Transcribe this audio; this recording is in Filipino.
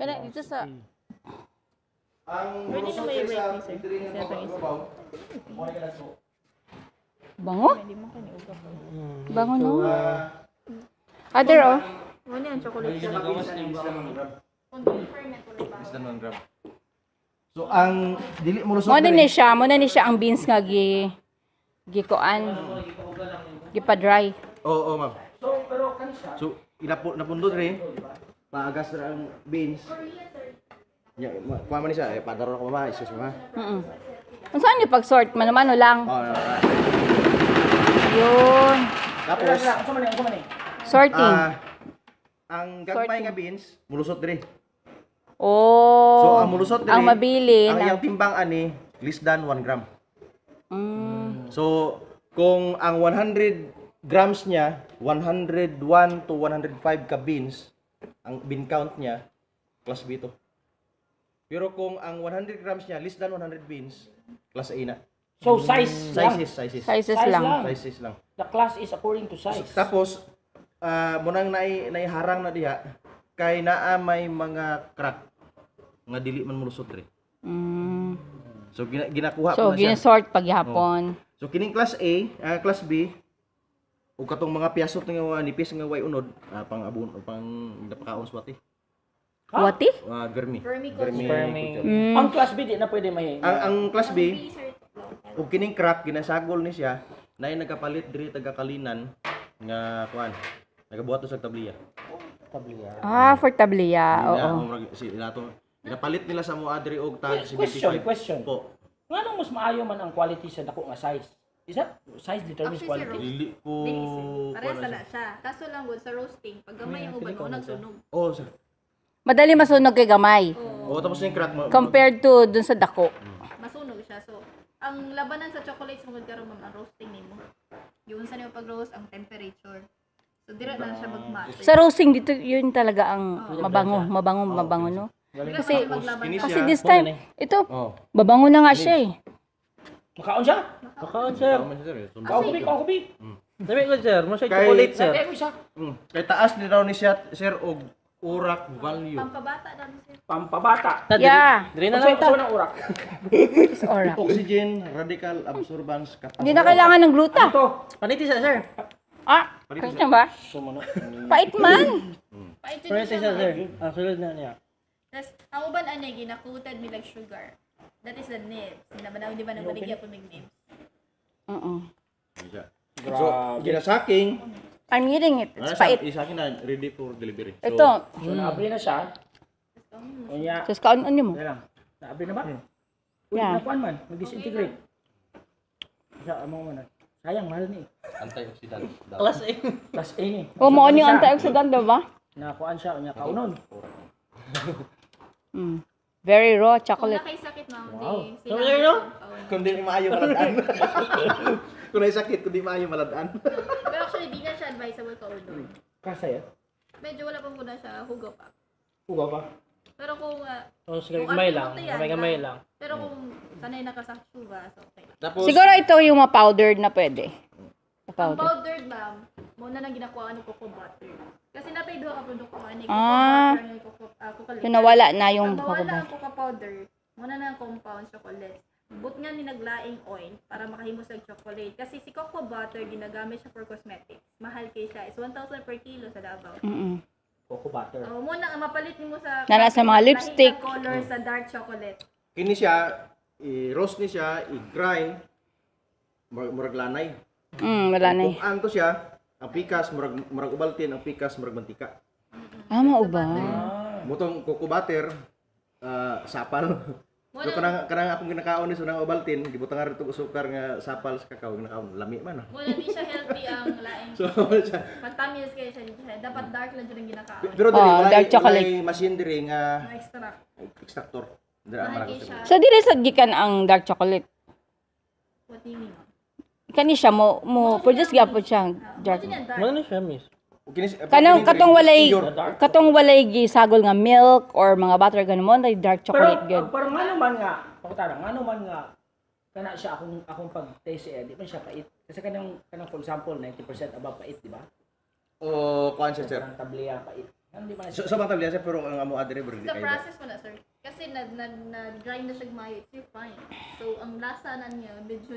Kana dito sa Ang Pwede na may sa break ni sir. isa. na kalaso. bango? Kani ugap. Bango no. Ah, Other oh. Ano yan chocolate siya. than 1 gram. Less than 1 gram. So ang dili mo lusot Mo na ni siya, mo na ni siya ang beans nga gi gikuan. Gipa-dry. Oo, oh, ma'am. So, pero kani siya. So, inapo napundot rin. Paagas ra ang beans. Ya, kuha man ni siya, eh, padaro ko mama, isus mama. Mm. Unsa ni pag-sort mano-mano lang. Oh, no, no. Yun. Tapos, Sorting. ah, ang gagmay Sorting. nga beans, mulusot diri. oh. So, ang mulusot diri, ang mabili ang na. iyang timbang ani, less than 1 gram. Mm. So, kung ang 100 grams niya, 101 to 105 ka beans, ang bean count niya, class B to. Pero kung ang 100 grams niya, less than 100 beans, class A na. So size lang. Sizes, sizes. Sizes Size lang. lang. Sizes lang. The class is according to size. Tapos, ah munang nai naiharang na diha, kay naa may mga crack nga dili man mulusot rin. Mm. So, gina, ginakuha So po na siya. ginsort paghapon. So kining class A, ah, class B, ug katong mga piyasot nga wa nipis nga way unod, ah, pang abon o pang napakaon swati. Ha? Wati? Ah, vermi. Vermiculture. Vermiculture. Mm. Ang class B di na pwede may Ang ang class B, ug kining crack ginasagol ni siya, nay nagapalit diri taga Kalinan nga kuan. Nagabuhat sa tabliya. tabliya. Ah, for tablia. Ina, Oo. murag- si nato. Ginapalit nila sa mo adri og tag Question, 75. question. Po. Nga mas maayo man ang quality sa dako nga size. Is that size determines Actually, quality? Dili ko Dili sir. Parehas kuwan na na siya. Kaso lang good sa roasting. Pag gamay ang uban, o nagsunog. siya. Oh, sir. Madali masunog kay gamay. Oo. Oh, tapos yung crack mo. Compared to dun sa dako. Masunog siya. So, ang labanan sa chocolates mo karon ma'am ang roasting nimo. Yung sa nimo pag-roast ang temperature. So, dira na siya magmatch. Sa roasting dito yun talaga ang mabango, mabango, mabango no. Kasi maglaban Kinis Kasi siya. this time, ito, Oh. babango na nga siya eh. Makaon siya? Makaon, sir. Tama siya, sir. Kaon ko bi, kaon ko bi. Sabi ko, sir. Masay Kay- chocolate, sir. Kaya ko isa. Mm. Kay taas ni raw ni siya, sir, og urak value. pampabata na sir. Pampabata. Ta, diri- Yeah. Diri na Ano lang ta. sa ng urak? It's. Oxygen, radical absorbance capacity. Hindi na kailangan ng gluta. Ito. Paniti siya, sir. Ah, kasi ba? Sumunod. Pait man. Paito Paniti siya siya, sir. mga. Ah, sulod na niya. Tapos, ang uban ano ginakuted mi like sugar. That is the nibs. Nabanaw di ba nang baligya po mig nibs. Oo. So, ginasaking. I'm eating it. It's pait. isa akin na ready for delivery. So, Ito. So naabri na siya. Kunya. Sus, kaon ano mo? Kaya lang. Naabri na ba? Uy, Yeah. nakuan man. Mag-disintegrate. Sa amo man. Sayang, mahal ni. Antioxidant. Class A. Plus A ni. O, mo yung antioxidant, diba? Nakuan siya. Kunya kaunon. Mm. Very raw Kung chocolate. nakay sakit ma'am, Wow. di Sabi sa'yo, no? Kung di maayo maladaan. Kung may sakit, kung di maayo maladaan. Pero actually, di na siya advisable ka ulo. Kasaya. Medyo wala pang muna siya hugaw pa. Uga pa. Pero kung, ah, O, sige, Kung gamay ano lang. ito yan, Gamay, ah. lang. pero kung sanay na ka sa sugar, so okay lang. Tapos, Siguro ito yung mga powdered na pwede. Ang Powder. powdered ma'am, muna nang ginakuha ng cocoa butter. Kasi napay duha ka produkto ani cocoa Ah. butter ni cocoa uh, cocoa Yung nawala na yung Ang mawala cocoa ang cocoa powder, muna na ang compound chocolate. But nga ni naglaing oil para makahimo sa chocolate. Kasi si cocoa butter ginagamit siya for cosmetics. Mahal kay siya. Is 1,000 per kilo sa Davao. Mm-mm. Coco butter. Oh, muna ang mapalit nimo sa Nala sa mga lipstick. color sa dark chocolate. kini siya, i-roast ni siya, i-grind, murag, murag lanay. Mm, wala na eh. Kung ang to siya, ang pikas, murag, murag ubaltin, ang pikas, murag mantika. Ah, mao ba? Mutong cocoa butter, ah, sapal. Muna So kanang kanang akong ginakaon ni sunang obaltin, gibutang nga rito sukar nga sapal sa kakao ginakaon, lami man. ah. muna di siya healthy ang laing. So siya. Pagtamis kayo siya dito. Dapat dark lang ang ginakaon. Pero dili Oh, wala dark chocolate. wala machine diri nga Ang extract. extractor. Dira Mahal mara kay ko siya. So, dili sa gikan ang dark chocolate. What do you mean? Kani siya mo mo produce gyapon siya dark. Dark. dark. Ano siya, miss? Kanang katong walay katong walay gisagol nga milk or mga butter ganun mo na dark Pero chocolate good. ang parang ano man nga, pakutana, ano man nga, kana siya akong akong pag-taste eh, di man siya pait. Kasi kanang kanang for example, 90% above pait, di ba? O kuan siya sir. Kanang tabliya pait. Ano di man So, siya? sa bang tablya, sir, pero ang amo adre bro, Sa process mo na, sir. Kasi na, na, na dry na siya gumayo, it's fine. So, ang lasa na niya, medyo